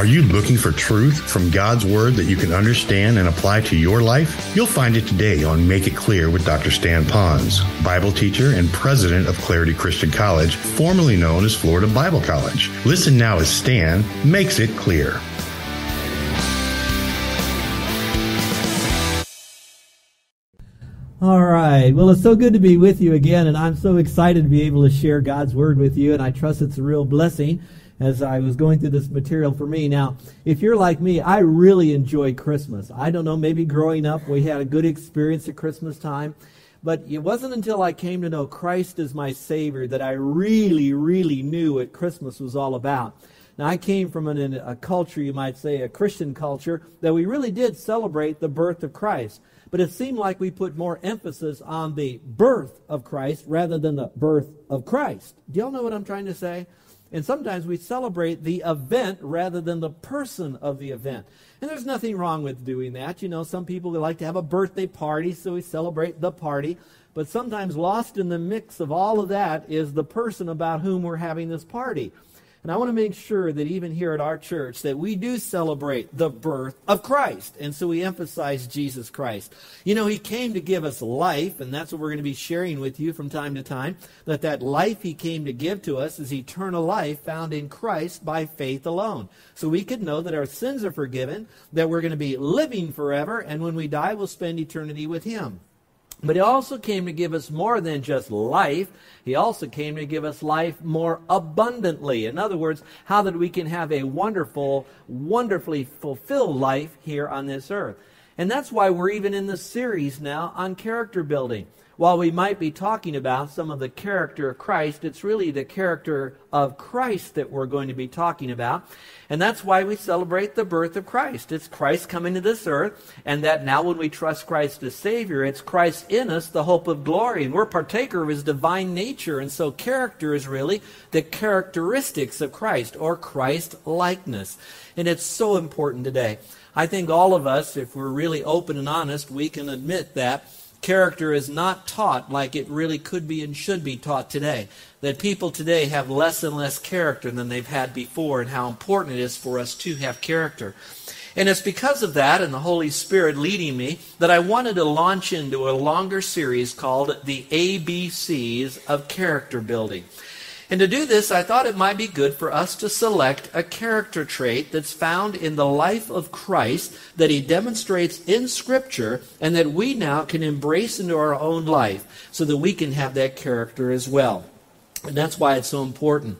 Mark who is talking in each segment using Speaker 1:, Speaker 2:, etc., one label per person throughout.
Speaker 1: Are you looking for truth from God's Word that you can understand and apply to your life? You'll find it today on Make It Clear with Dr. Stan Ponz, Bible teacher and president of Clarity Christian College, formerly known as Florida Bible College. Listen now as Stan makes it clear.
Speaker 2: All right. Well, it's so good to be with you again, and I'm so excited to be able to share God's Word with you, and I trust it's a real blessing as I was going through this material for me. Now, if you're like me, I really enjoy Christmas. I don't know, maybe growing up we had a good experience at Christmas time, but it wasn't until I came to know Christ as my Savior that I really, really knew what Christmas was all about. Now, I came from an, a culture, you might say, a Christian culture, that we really did celebrate the birth of Christ. But it seemed like we put more emphasis on the birth of Christ rather than the birth of Christ. Do y'all know what I'm trying to say? And sometimes we celebrate the event rather than the person of the event. And there's nothing wrong with doing that. You know, some people like to have a birthday party, so we celebrate the party. But sometimes lost in the mix of all of that is the person about whom we're having this party. And I want to make sure that even here at our church that we do celebrate the birth of Christ. And so we emphasize Jesus Christ. You know, he came to give us life, and that's what we're going to be sharing with you from time to time, that that life he came to give to us is eternal life found in Christ by faith alone. So we can know that our sins are forgiven, that we're going to be living forever, and when we die, we'll spend eternity with him. But he also came to give us more than just life. He also came to give us life more abundantly. In other words, how that we can have a wonderful, wonderfully fulfilled life here on this earth. And that's why we're even in this series now on character building while we might be talking about some of the character of Christ, it's really the character of Christ that we're going to be talking about. And that's why we celebrate the birth of Christ. It's Christ coming to this earth, and that now when we trust Christ as Savior, it's Christ in us, the hope of glory. And we're partaker of His divine nature. And so character is really the characteristics of Christ, or Christ likeness. And it's so important today. I think all of us, if we're really open and honest, we can admit that character is not taught like it really could be and should be taught today. That people today have less and less character than they've had before, and how important it is for us to have character. And it's because of that and the Holy Spirit leading me that I wanted to launch into a longer series called The ABCs of Character Building. And to do this, I thought it might be good for us to select a character trait that's found in the life of Christ that he demonstrates in Scripture and that we now can embrace into our own life so that we can have that character as well. And that's why it's so important.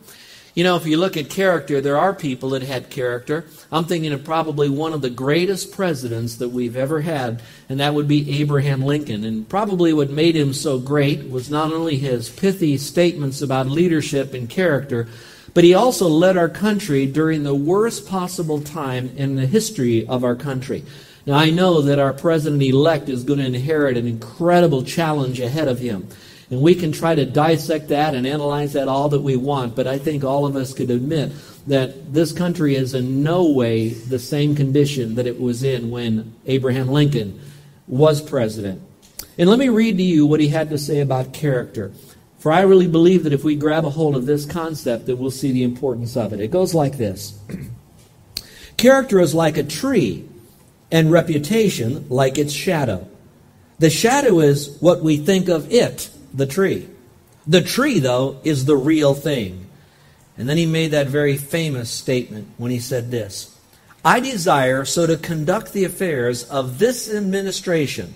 Speaker 2: You know, if you look at character, there are people that had character. I'm thinking of probably one of the greatest presidents that we've ever had, and that would be Abraham Lincoln. And probably what made him so great was not only his pithy statements about leadership and character, but he also led our country during the worst possible time in the history of our country. Now, I know that our president elect is going to inherit an incredible challenge ahead of him. And we can try to dissect that and analyze that all that we want, but I think all of us could admit that this country is in no way the same condition that it was in when Abraham Lincoln was president. And let me read to you what he had to say about character. For I really believe that if we grab a hold of this concept, that we'll see the importance of it. It goes like this Character is like a tree, and reputation like its shadow. The shadow is what we think of it the tree. The tree, though, is the real thing. And then he made that very famous statement when he said this I desire so to conduct the affairs of this administration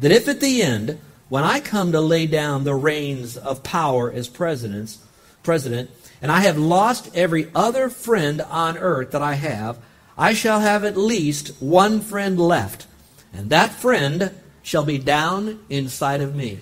Speaker 2: that if at the end, when I come to lay down the reins of power as president, president, and I have lost every other friend on earth that I have, I shall have at least one friend left, and that friend shall be down inside of me.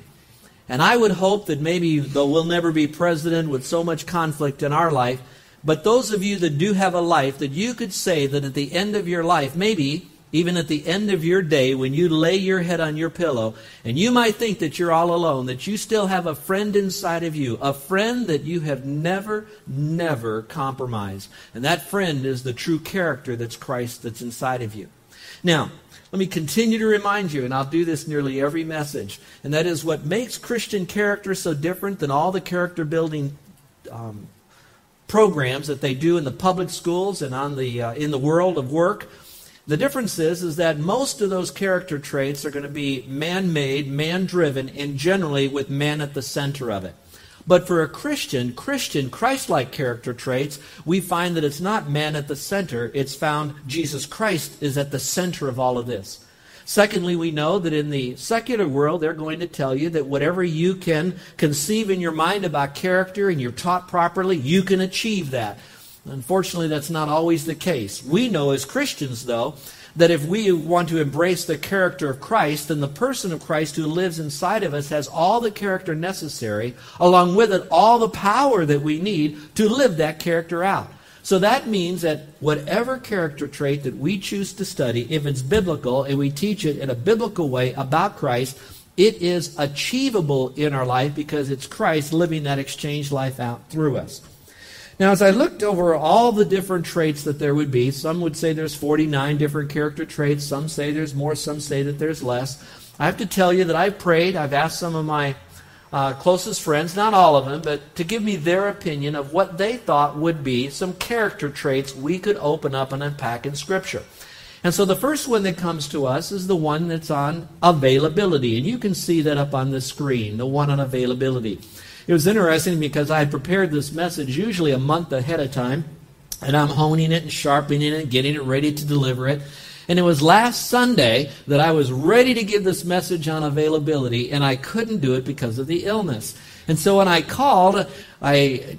Speaker 2: And I would hope that maybe, though we'll never be president with so much conflict in our life, but those of you that do have a life, that you could say that at the end of your life, maybe even at the end of your day, when you lay your head on your pillow, and you might think that you're all alone, that you still have a friend inside of you, a friend that you have never, never compromised. And that friend is the true character that's Christ that's inside of you. Now, let me continue to remind you, and I'll do this nearly every message, and that is what makes Christian character so different than all the character building um, programs that they do in the public schools and on the, uh, in the world of work. The difference is, is that most of those character traits are going to be man made, man driven, and generally with man at the center of it. But for a Christian, Christian, Christ like character traits, we find that it's not man at the center, it's found Jesus Christ is at the center of all of this. Secondly, we know that in the secular world, they're going to tell you that whatever you can conceive in your mind about character and you're taught properly, you can achieve that. Unfortunately, that's not always the case. We know as Christians, though, that if we want to embrace the character of Christ, then the person of Christ who lives inside of us has all the character necessary, along with it, all the power that we need to live that character out. So that means that whatever character trait that we choose to study, if it's biblical and we teach it in a biblical way about Christ, it is achievable in our life because it's Christ living that exchange life out through us. Now, as I looked over all the different traits that there would be, some would say there's 49 different character traits, some say there's more, some say that there's less. I have to tell you that I've prayed, I've asked some of my uh, closest friends, not all of them, but to give me their opinion of what they thought would be some character traits we could open up and unpack in Scripture. And so the first one that comes to us is the one that's on availability. And you can see that up on the screen, the one on availability. It was interesting because I had prepared this message usually a month ahead of time, and I'm honing it and sharpening it, and getting it ready to deliver it. And it was last Sunday that I was ready to give this message on availability, and I couldn't do it because of the illness. And so when I called, I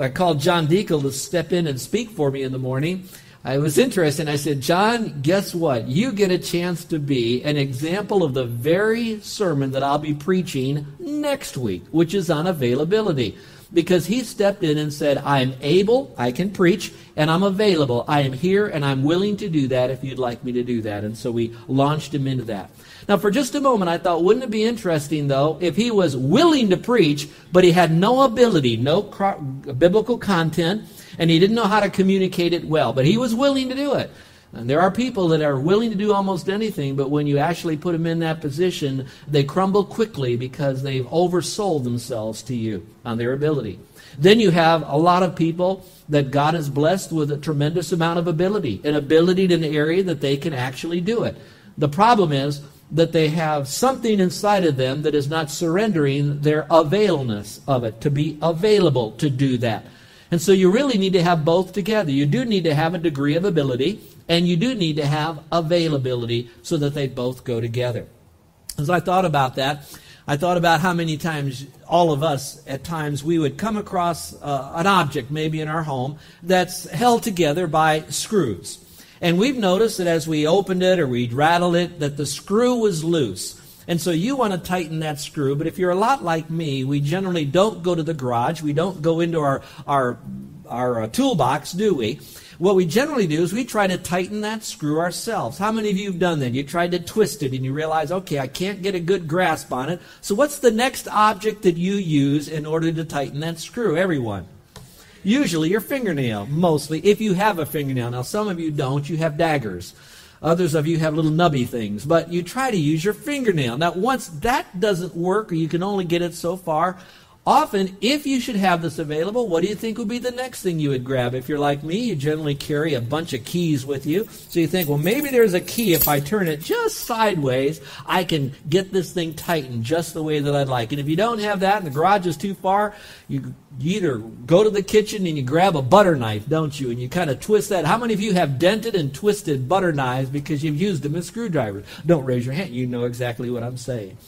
Speaker 2: I called John Deacle to step in and speak for me in the morning. I was interested. I said, John, guess what? You get a chance to be an example of the very sermon that I'll be preaching next week, which is on availability. Because he stepped in and said, I am able, I can preach, and I'm available. I am here and I'm willing to do that if you'd like me to do that. And so we launched him into that. Now, for just a moment, I thought, wouldn't it be interesting, though, if he was willing to preach, but he had no ability, no biblical content, and he didn't know how to communicate it well, but he was willing to do it. And there are people that are willing to do almost anything, but when you actually put them in that position, they crumble quickly because they've oversold themselves to you on their ability. Then you have a lot of people that God has blessed with a tremendous amount of ability, an ability in an area that they can actually do it. The problem is that they have something inside of them that is not surrendering their availness of it, to be available to do that. And so you really need to have both together. You do need to have a degree of ability, and you do need to have availability so that they both go together. As I thought about that, I thought about how many times all of us, at times, we would come across uh, an object, maybe in our home, that's held together by screws. And we've noticed that as we opened it or we'd rattled it, that the screw was loose. And so you want to tighten that screw, but if you're a lot like me, we generally don't go to the garage. We don't go into our, our, our uh, toolbox, do we? What we generally do is we try to tighten that screw ourselves. How many of you have done that? You tried to twist it and you realize, okay, I can't get a good grasp on it. So what's the next object that you use in order to tighten that screw? Everyone. Usually your fingernail, mostly, if you have a fingernail. Now, some of you don't. You have daggers. Others of you have little nubby things, but you try to use your fingernail. Now, once that doesn't work, or you can only get it so far, Often, if you should have this available, what do you think would be the next thing you would grab? If you're like me, you generally carry a bunch of keys with you. So you think, well, maybe there's a key. If I turn it just sideways, I can get this thing tightened just the way that I'd like. And if you don't have that and the garage is too far, you, you either go to the kitchen and you grab a butter knife, don't you? And you kind of twist that. How many of you have dented and twisted butter knives because you've used them as screwdrivers? Don't raise your hand. You know exactly what I'm saying.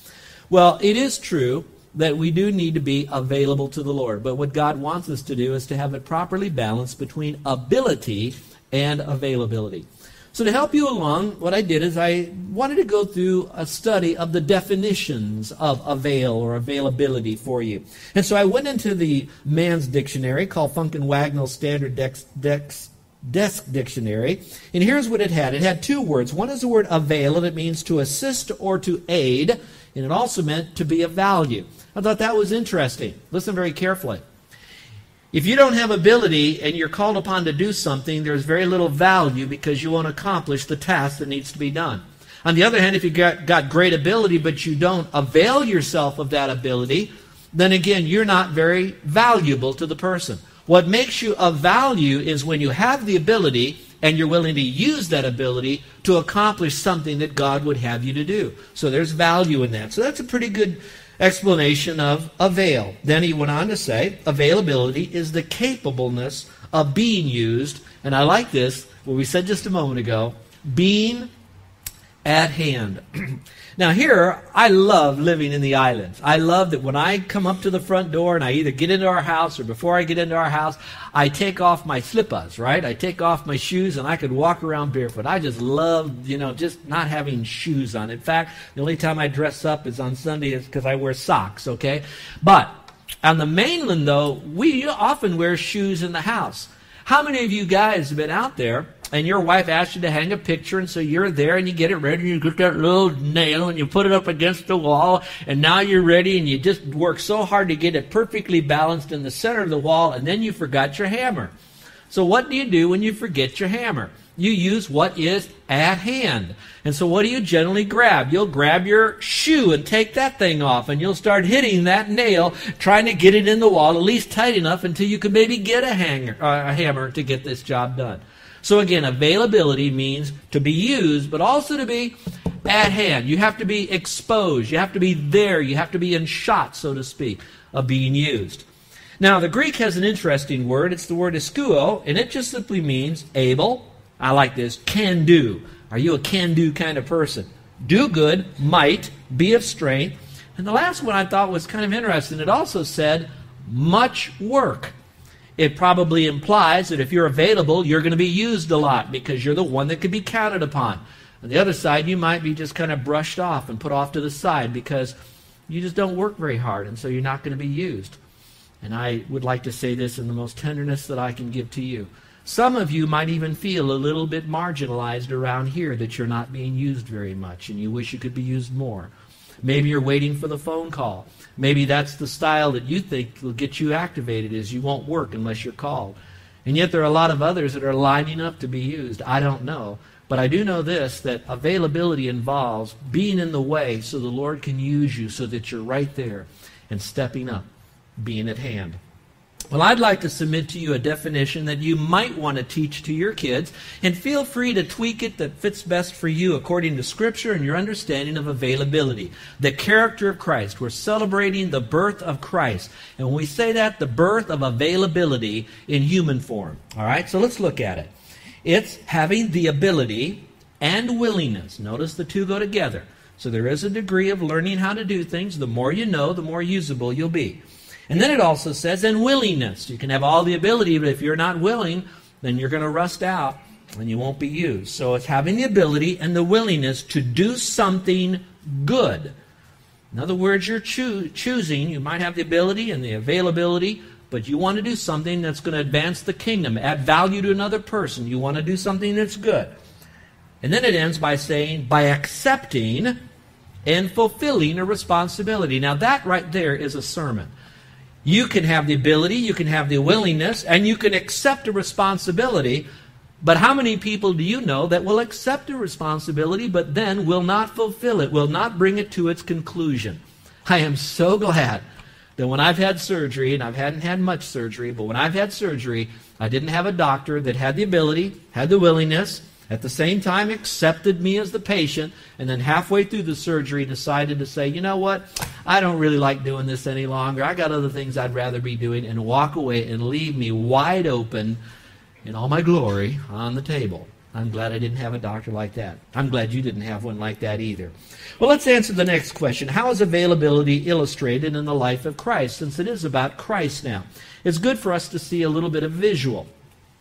Speaker 2: Well, it is true that we do need to be available to the Lord. But what God wants us to do is to have it properly balanced between ability and availability. So, to help you along, what I did is I wanted to go through a study of the definitions of avail or availability for you. And so I went into the man's dictionary called Funk and Wagnall Standard Dex, Dex, Desk Dictionary. And here's what it had it had two words. One is the word avail, and it means to assist or to aid, and it also meant to be of value. I thought that was interesting. Listen very carefully. If you don't have ability and you're called upon to do something, there's very little value because you won't accomplish the task that needs to be done. On the other hand, if you got, got great ability but you don't avail yourself of that ability, then again, you're not very valuable to the person. What makes you of value is when you have the ability and you're willing to use that ability to accomplish something that God would have you to do. So there's value in that. So that's a pretty good explanation of avail. Then he went on to say availability is the capableness of being used. And I like this, what we said just a moment ago being at hand. now, here, I love living in the islands. I love that when I come up to the front door and I either get into our house or before I get into our house, I take off my slippers, right? I take off my shoes and I could walk around barefoot. I just love, you know, just not having shoes on. In fact, the only time I dress up is on Sunday is because I wear socks, okay? But on the mainland, though, we often wear shoes in the house. How many of you guys have been out there and your wife asks you to hang a picture, and so you're there and you get it ready, and you get that little nail and you put it up against the wall, and now you're ready, and you just work so hard to get it perfectly balanced in the center of the wall, and then you forgot your hammer. So, what do you do when you forget your hammer? You use what is at hand. And so, what do you generally grab? You'll grab your shoe and take that thing off, and you'll start hitting that nail, trying to get it in the wall at least tight enough until you can maybe get a, hanger, uh, a hammer to get this job done. So again, availability means to be used, but also to be at hand. You have to be exposed. You have to be there. You have to be in shot, so to speak, of being used. Now, the Greek has an interesting word. It's the word iskuo, and it just simply means able. I like this. Can do. Are you a can do kind of person? Do good, might, be of strength. And the last one I thought was kind of interesting. It also said much work it probably implies that if you're available, you're going to be used a lot because you're the one that could be counted upon. On the other side, you might be just kind of brushed off and put off to the side because you just don't work very hard, and so you're not going to be used. And I would like to say this in the most tenderness that I can give to you. Some of you might even feel a little bit marginalized around here that you're not being used very much, and you wish you could be used more. Maybe you're waiting for the phone call. Maybe that's the style that you think will get you activated is you won't work unless you're called. And yet there are a lot of others that are lining up to be used. I don't know. But I do know this that availability involves being in the way so the Lord can use you so that you're right there and stepping up, being at hand. Well, I'd like to submit to you a definition that you might want to teach to your kids, and feel free to tweak it that fits best for you according to Scripture and your understanding of availability. The character of Christ. We're celebrating the birth of Christ. And when we say that, the birth of availability in human form. All right, so let's look at it. It's having the ability and willingness. Notice the two go together. So there is a degree of learning how to do things. The more you know, the more usable you'll be. And then it also says, and willingness. You can have all the ability, but if you're not willing, then you're going to rust out and you won't be used. So it's having the ability and the willingness to do something good. In other words, you're choo- choosing, you might have the ability and the availability, but you want to do something that's going to advance the kingdom, add value to another person. You want to do something that's good. And then it ends by saying, by accepting and fulfilling a responsibility. Now, that right there is a sermon. You can have the ability, you can have the willingness, and you can accept a responsibility. But how many people do you know that will accept a responsibility but then will not fulfill it, will not bring it to its conclusion? I am so glad that when I've had surgery, and I haven't had much surgery, but when I've had surgery, I didn't have a doctor that had the ability, had the willingness, at the same time accepted me as the patient, and then halfway through the surgery decided to say, you know what, I don't really like doing this any longer. I got other things I'd rather be doing, and walk away and leave me wide open in all my glory on the table. I'm glad I didn't have a doctor like that. I'm glad you didn't have one like that either. Well, let's answer the next question. How is availability illustrated in the life of Christ, since it is about Christ now? It's good for us to see a little bit of visual.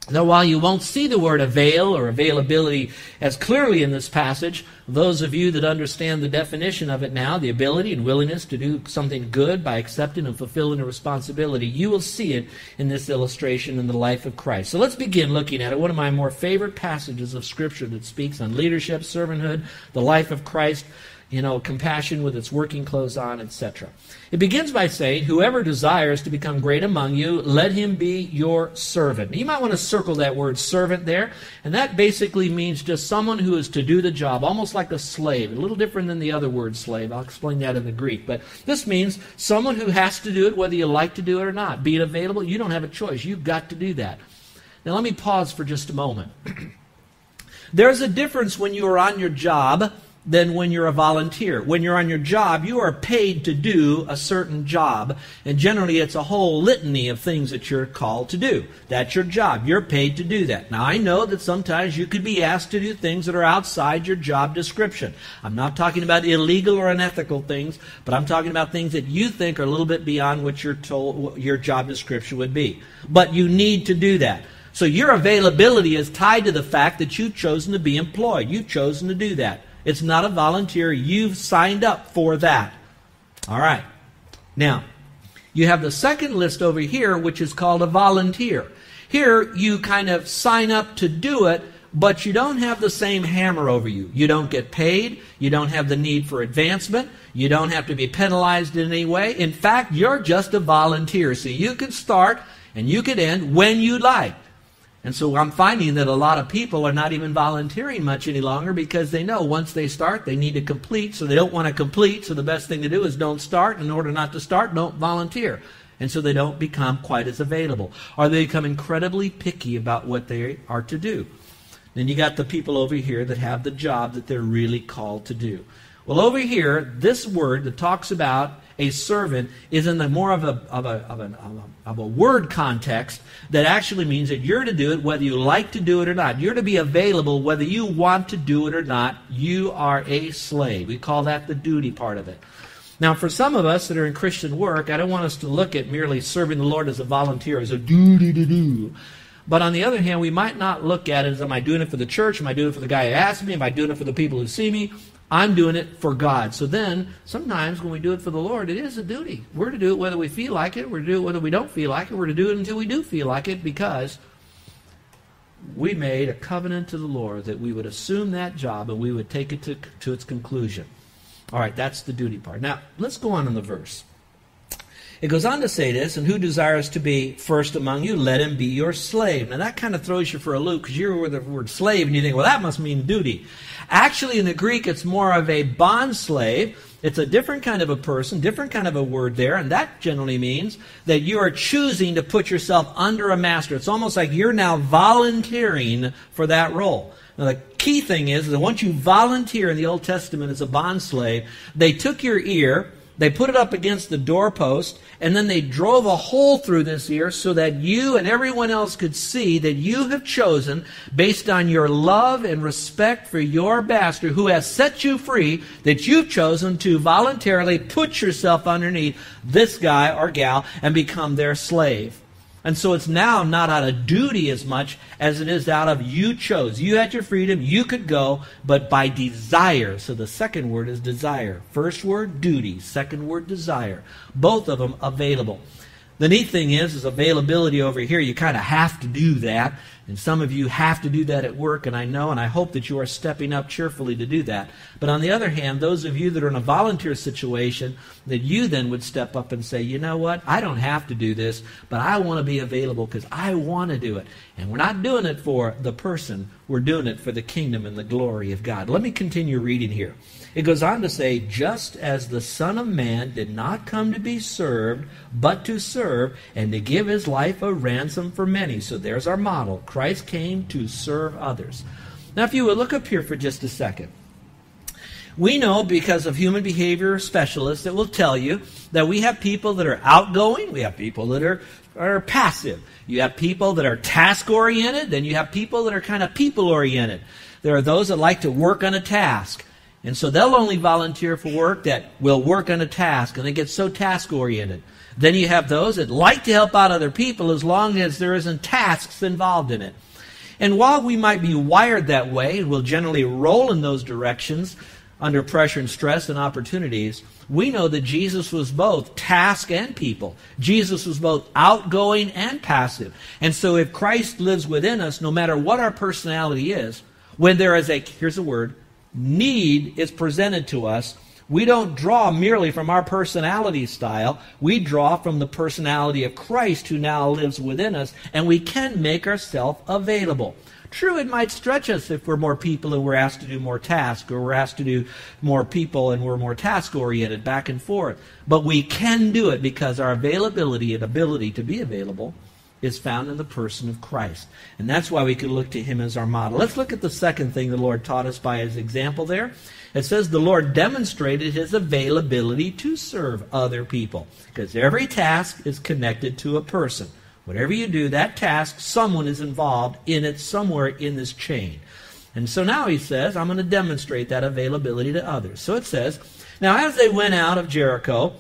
Speaker 2: Now, while you won't see the word avail or availability as clearly in this passage, those of you that understand the definition of it now, the ability and willingness to do something good by accepting and fulfilling a responsibility, you will see it in this illustration in the life of Christ. So let's begin looking at it. One of my more favorite passages of Scripture that speaks on leadership, servanthood, the life of Christ you know, compassion with its working clothes on, etc. It begins by saying, Whoever desires to become great among you, let him be your servant. You might want to circle that word servant there, and that basically means just someone who is to do the job, almost like a slave. A little different than the other word slave. I'll explain that in the Greek. But this means someone who has to do it, whether you like to do it or not. Be available, you don't have a choice. You've got to do that. Now, let me pause for just a moment. There's a difference when you are on your job than when you're a volunteer. When you're on your job, you are paid to do a certain job, and generally it's a whole litany of things that you're called to do. That's your job. You're paid to do that. Now, I know that sometimes you could be asked to do things that are outside your job description. I'm not talking about illegal or unethical things, but I'm talking about things that you think are a little bit beyond what your told, your job description would be. But you need to do that. So your availability is tied to the fact that you've chosen to be employed. You've chosen to do that. It's not a volunteer. You've signed up for that. All right. Now, you have the second list over here, which is called a volunteer. Here, you kind of sign up to do it, but you don't have the same hammer over you. You don't get paid. You don't have the need for advancement. You don't have to be penalized in any way. In fact, you're just a volunteer. So you can start and you can end when you like. And so I'm finding that a lot of people are not even volunteering much any longer because they know once they start, they need to complete. So they don't want to complete. So the best thing to do is don't start. In order not to start, don't volunteer. And so they don't become quite as available. Or they become incredibly picky about what they are to do. Then you got the people over here that have the job that they're really called to do. Well, over here, this word that talks about a servant is in the more of a, of a, of, a, of a word context that actually means that you're to do it whether you like to do it or not. You're to be available whether you want to do it or not. You are a slave. We call that the duty part of it. Now, for some of us that are in Christian work, I don't want us to look at merely serving the Lord as a volunteer, as a duty to do. But on the other hand, we might not look at it as am I doing it for the church? Am I doing it for the guy who asked me? Am I doing it for the people who see me? I'm doing it for God. So then, sometimes when we do it for the Lord, it is a duty. We're to do it whether we feel like it, we're to do it whether we don't feel like it, we're to do it until we do feel like it because we made a covenant to the Lord that we would assume that job and we would take it to, to its conclusion. All right, that's the duty part. Now, let's go on in the verse. It goes on to say this, and who desires to be first among you, let him be your slave. Now that kind of throws you for a loop because you're with the word slave and you think, well, that must mean duty. Actually, in the Greek, it's more of a bond slave. It's a different kind of a person, different kind of a word there, and that generally means that you are choosing to put yourself under a master. It's almost like you're now volunteering for that role. Now, the key thing is that once you volunteer in the Old Testament as a bond slave, they took your ear they put it up against the doorpost, and then they drove a hole through this ear so that you and everyone else could see that you have chosen, based on your love and respect for your master who has set you free, that you've chosen to voluntarily put yourself underneath this guy or gal and become their slave. And so it's now not out of duty as much as it is out of you chose. You had your freedom, you could go, but by desire. So the second word is desire. First word, duty. Second word, desire. Both of them available. The neat thing is, is availability over here. You kind of have to do that. And some of you have to do that at work, and I know and I hope that you are stepping up cheerfully to do that. But on the other hand, those of you that are in a volunteer situation, that you then would step up and say, you know what, I don't have to do this, but I want to be available because I want to do it. And we're not doing it for the person, we're doing it for the kingdom and the glory of God. Let me continue reading here. It goes on to say, just as the Son of Man did not come to be served, but to serve, and to give his life a ransom for many. So there's our model. Christ came to serve others. Now, if you would look up here for just a second. We know because of human behavior specialists that will tell you that we have people that are outgoing, we have people that are, are passive. You have people that are task oriented, then you have people that are kind of people oriented. There are those that like to work on a task. And so they'll only volunteer for work that will work on a task, and they get so task oriented. Then you have those that like to help out other people as long as there isn't tasks involved in it. And while we might be wired that way, we'll generally roll in those directions under pressure and stress and opportunities, we know that Jesus was both task and people. Jesus was both outgoing and passive. And so if Christ lives within us, no matter what our personality is, when there is a, here's a word, need is presented to us, we don't draw merely from our personality style. We draw from the personality of Christ who now lives within us, and we can make ourselves available. True, it might stretch us if we're more people and we're asked to do more tasks, or we're asked to do more people and we're more task oriented, back and forth. But we can do it because our availability and ability to be available is found in the person of Christ. And that's why we can look to him as our model. Let's look at the second thing the Lord taught us by his example there. It says the Lord demonstrated his availability to serve other people. Because every task is connected to a person. Whatever you do, that task, someone is involved in it somewhere in this chain. And so now he says, I'm going to demonstrate that availability to others. So it says, Now as they went out of Jericho,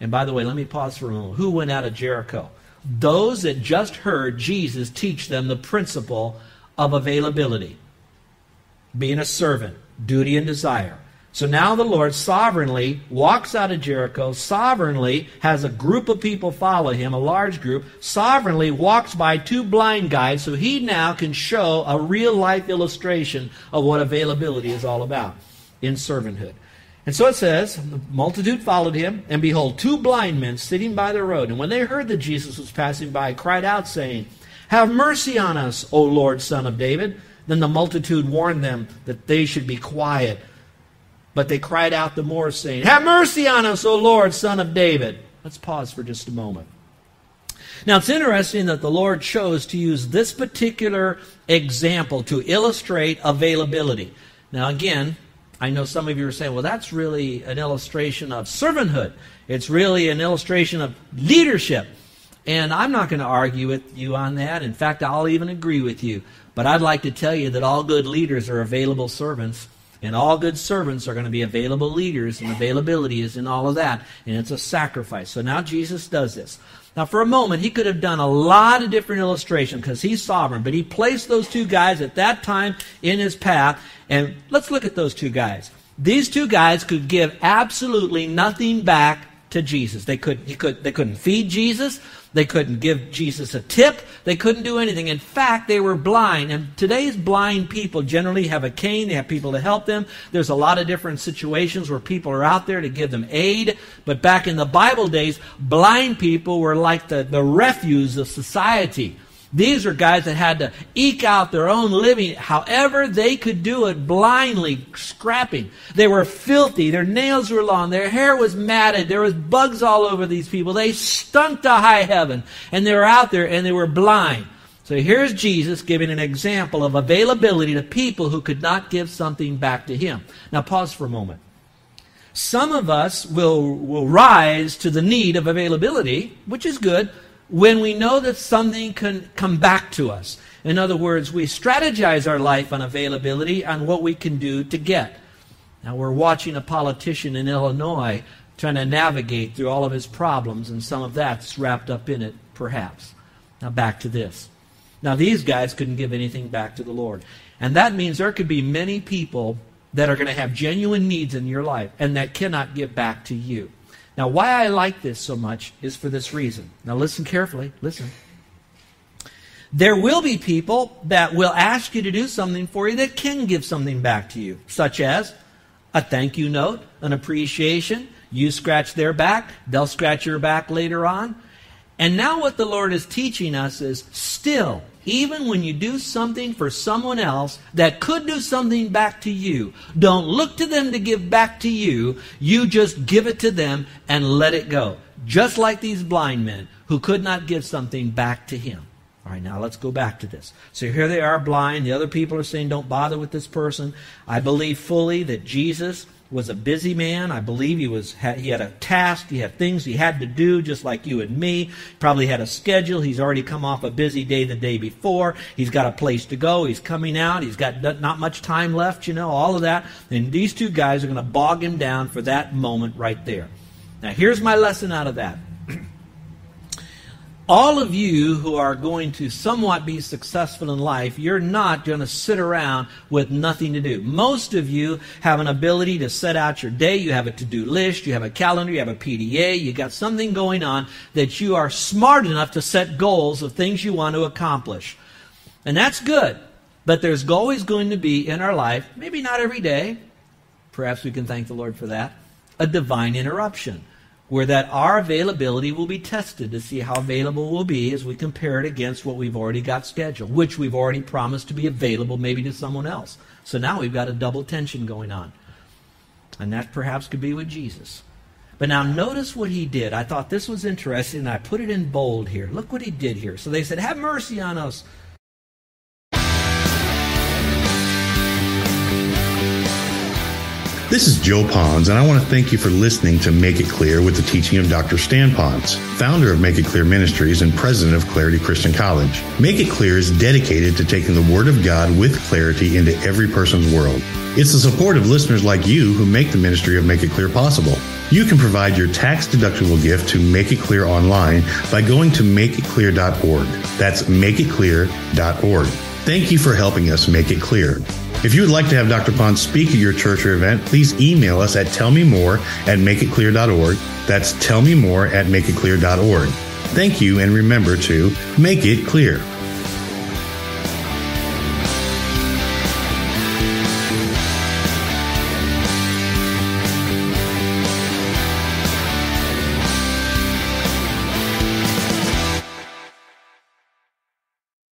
Speaker 2: and by the way, let me pause for a moment. Who went out of Jericho? Those that just heard Jesus teach them the principle of availability, being a servant, duty and desire. So now the Lord sovereignly walks out of Jericho, sovereignly has a group of people follow him, a large group, sovereignly walks by two blind guys so he now can show a real life illustration of what availability is all about in servanthood. And so it says, the multitude followed him, and behold, two blind men sitting by the road. And when they heard that Jesus was passing by, cried out, saying, Have mercy on us, O Lord, son of David. Then the multitude warned them that they should be quiet. But they cried out the more, saying, Have mercy on us, O Lord, son of David. Let's pause for just a moment. Now, it's interesting that the Lord chose to use this particular example to illustrate availability. Now, again, I know some of you are saying, well, that's really an illustration of servanthood. It's really an illustration of leadership. And I'm not going to argue with you on that. In fact, I'll even agree with you. But I'd like to tell you that all good leaders are available servants. And all good servants are going to be available leaders, and availability is in all of that. And it's a sacrifice. So now Jesus does this. Now, for a moment, he could have done a lot of different illustrations because he's sovereign, but he placed those two guys at that time in his path. And let's look at those two guys. These two guys could give absolutely nothing back to Jesus. They could, he could, they couldn't feed Jesus. They couldn't give Jesus a tip. They couldn't do anything. In fact, they were blind. And today's blind people generally have a cane. They have people to help them. There's a lot of different situations where people are out there to give them aid. But back in the Bible days, blind people were like the, the refuse of society. These are guys that had to eke out their own living however they could do it blindly, scrapping. They were filthy. Their nails were long. Their hair was matted. There was bugs all over these people. They stunk to high heaven. And they were out there and they were blind. So here's Jesus giving an example of availability to people who could not give something back to him. Now pause for a moment. Some of us will, will rise to the need of availability, which is good, when we know that something can come back to us. In other words, we strategize our life on availability on what we can do to get. Now, we're watching a politician in Illinois trying to navigate through all of his problems, and some of that's wrapped up in it, perhaps. Now, back to this. Now, these guys couldn't give anything back to the Lord. And that means there could be many people that are going to have genuine needs in your life and that cannot give back to you. Now, why I like this so much is for this reason. Now, listen carefully. Listen. There will be people that will ask you to do something for you that can give something back to you, such as a thank you note, an appreciation. You scratch their back, they'll scratch your back later on. And now, what the Lord is teaching us is still even when you do something for someone else that could do something back to you, don't look to them to give back to you. You just give it to them and let it go. Just like these blind men who could not give something back to him. All right, now let's go back to this. So here they are blind. The other people are saying, don't bother with this person. I believe fully that Jesus was a busy man. I believe he was he had a task, he had things he had to do just like you and me. Probably had a schedule. He's already come off a busy day the day before. He's got a place to go. He's coming out. He's got not much time left, you know, all of that. And these two guys are going to bog him down for that moment right there. Now, here's my lesson out of that all of you who are going to somewhat be successful in life, you're not going to sit around with nothing to do. Most of you have an ability to set out your day. You have a to-do list. You have a calendar. You have a PDA. You got something going on that you are smart enough to set goals of things you want to accomplish. And that's good. But there's always going to be in our life, maybe not every day, Perhaps we can thank the Lord for that. A divine interruption, where that our availability will be tested to see how available we'll be as we compare it against what we've already got scheduled, which we've already promised to be available maybe to someone else. So now we've got a double tension going on. And that perhaps could be with Jesus. But now notice what he did. I thought this was interesting, and I put it in bold here. Look what he did here. So they said, Have mercy on us.
Speaker 1: This is Joe Ponz, and I want to thank you for listening to Make It Clear with the teaching of Dr. Stan Ponz, founder of Make It Clear Ministries and president of Clarity Christian College. Make It Clear is dedicated to taking the Word of God with clarity into every person's world. It's the support of listeners like you who make the ministry of Make It Clear possible. You can provide your tax deductible gift to Make It Clear online by going to makeitclear.org. That's makeitclear.org. Thank you for helping us make it clear. If you would like to have Dr. Ponz speak at your church or event, please email us at tellmemore at makeitclear.org. That's tellmemore at makeitclear.org. Thank you, and remember to make it clear.